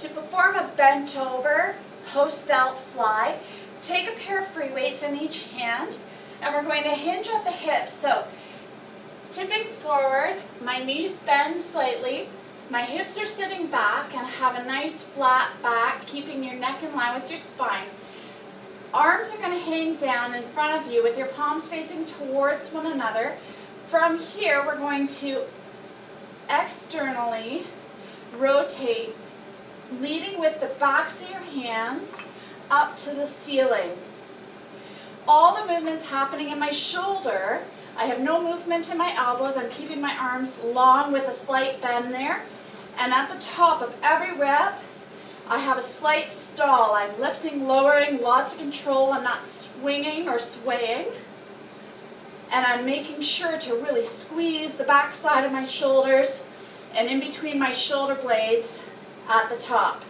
To perform a bent over post-delt fly, take a pair of free weights in each hand and we're going to hinge at the hips. So tipping forward, my knees bend slightly, my hips are sitting back and have a nice flat back, keeping your neck in line with your spine. Arms are going to hang down in front of you with your palms facing towards one another. From here, we're going to externally rotate, leading with the backs of your hands up to the ceiling. All the movements happening in my shoulder. I have no movement in my elbows. I'm keeping my arms long with a slight bend there. And at the top of every rep, I have a slight stall. I'm lifting, lowering, lots of control. I'm not swinging or swaying. And I'm making sure to really squeeze the back side of my shoulders and in between my shoulder blades at the top.